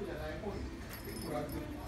うじゃない方に。